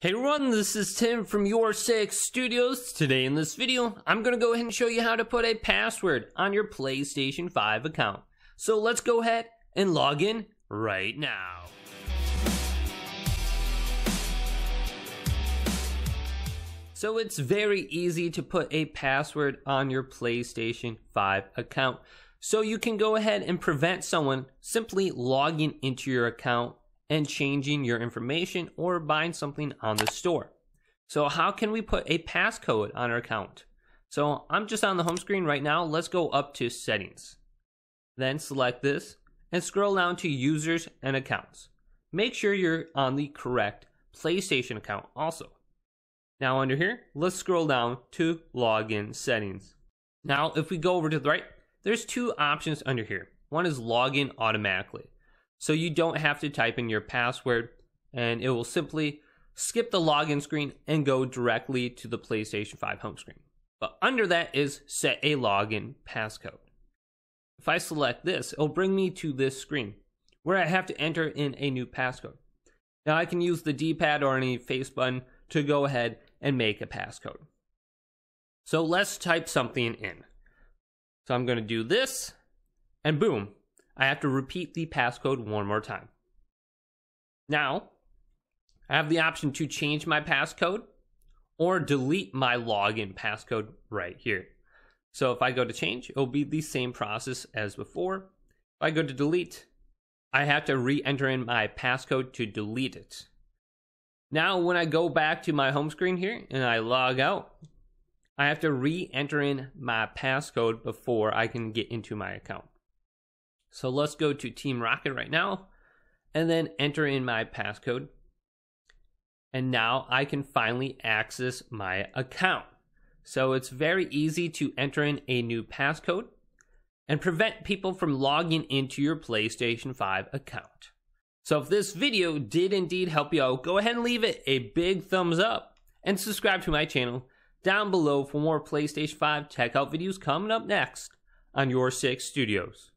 Hey everyone, this is Tim from Your Six Studios. Today in this video, I'm going to go ahead and show you how to put a password on your PlayStation 5 account. So let's go ahead and log in right now. So it's very easy to put a password on your PlayStation 5 account. So you can go ahead and prevent someone simply logging into your account and changing your information or buying something on the store. So how can we put a passcode on our account? So I'm just on the home screen right now. Let's go up to settings. Then select this and scroll down to users and accounts. Make sure you're on the correct PlayStation account also. Now under here, let's scroll down to login settings. Now if we go over to the right, there's two options under here. One is login automatically. So you don't have to type in your password and it will simply skip the login screen and go directly to the PlayStation 5 home screen. But under that is set a login passcode. If I select this, it'll bring me to this screen where I have to enter in a new passcode. Now I can use the D-pad or any face button to go ahead and make a passcode. So let's type something in. So I'm going to do this and boom, I have to repeat the passcode one more time. Now, I have the option to change my passcode or delete my login passcode right here. So if I go to change, it'll be the same process as before. If I go to delete, I have to re-enter in my passcode to delete it. Now, when I go back to my home screen here and I log out, I have to re-enter in my passcode before I can get into my account. So let's go to Team Rocket right now and then enter in my passcode. And now I can finally access my account. So it's very easy to enter in a new passcode and prevent people from logging into your PlayStation 5 account. So if this video did indeed help you out, go ahead and leave it a big thumbs up and subscribe to my channel down below for more PlayStation 5 tech out videos coming up next on Your Six Studios.